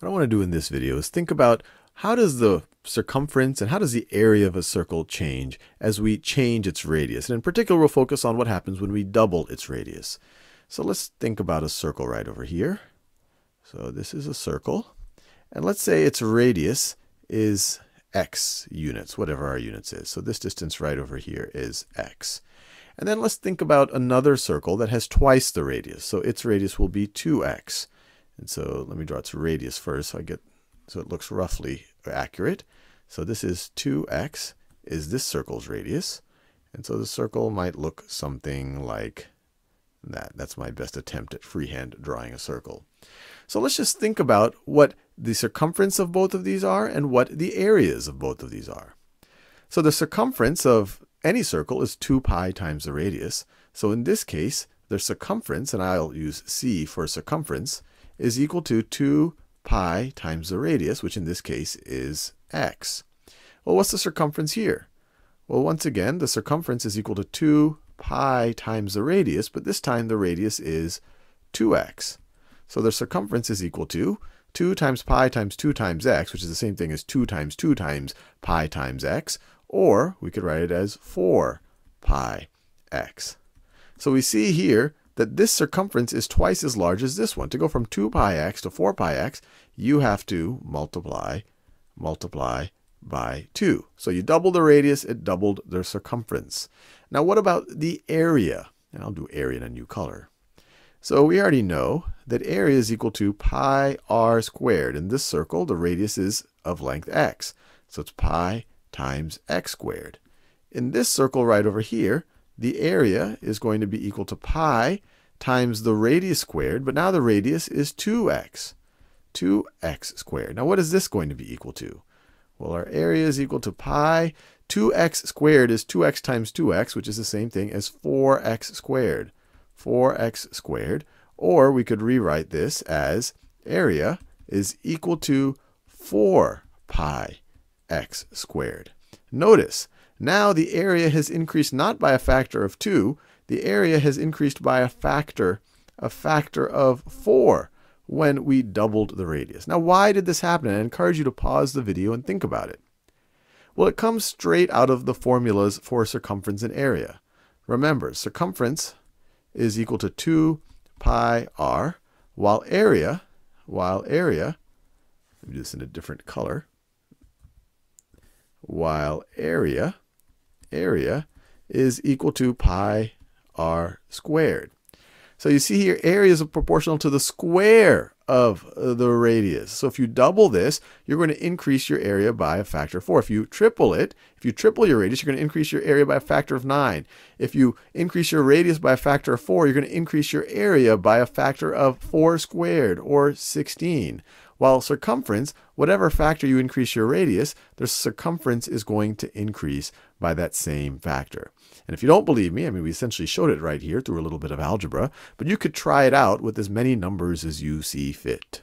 What I want to do in this video is think about how does the circumference and how does the area of a circle change as we change its radius. And in particular, we'll focus on what happens when we double its radius. So let's think about a circle right over here. So this is a circle. And let's say its radius is x units, whatever our units is. So this distance right over here is x. And then let's think about another circle that has twice the radius. So its radius will be 2x. And so let me draw its radius first so I get so it looks roughly accurate. So this is 2x is this circle's radius. And so the circle might look something like that. That's my best attempt at freehand drawing a circle. So let's just think about what the circumference of both of these are and what the areas of both of these are. So the circumference of any circle is 2 pi times the radius. So in this case, the circumference, and I'll use c for circumference, is equal to 2 pi times the radius, which in this case is x. Well, what's the circumference here? Well, once again, the circumference is equal to 2 pi times the radius, but this time the radius is 2x. So the circumference is equal to 2 times pi times 2 times x, which is the same thing as 2 times 2 times pi times x, or we could write it as 4 pi x. So we see here that this circumference is twice as large as this one. To go from 2 pi x to 4 pi x, you have to multiply, multiply by 2. So you double the radius, it doubled the circumference. Now what about the area? And I'll do area in a new color. So we already know that area is equal to pi r squared. In this circle, the radius is of length x. So it's pi times x squared. In this circle right over here, the area is going to be equal to pi times the radius squared, but now the radius is 2x. 2x squared. Now what is this going to be equal to? Well, our area is equal to pi. 2x squared is 2x times 2x, which is the same thing as 4x squared. 4x squared. Or we could rewrite this as area is equal to 4 pi x squared. Notice, now the area has increased not by a factor of 2, the area has increased by a factor, a factor of 4 when we doubled the radius. Now, why did this happen? I encourage you to pause the video and think about it. Well, it comes straight out of the formulas for circumference and area. Remember, circumference is equal to 2 pi r, while area, while area, let me do this in a different color, while area, area is equal to pi r squared. So you see here, area is proportional to the square of the radius. So if you double this, you're going to increase your area by a factor of 4. If you triple it, if you triple your radius, you're going to increase your area by a factor of 9. If you increase your radius by a factor of 4, you're going to increase your area by a factor of 4 squared, or 16. While circumference, whatever factor you increase your radius, the circumference is going to increase by that same factor. And if you don't believe me, I mean, we essentially showed it right here through a little bit of algebra, but you could try it out with as many numbers as you see fit.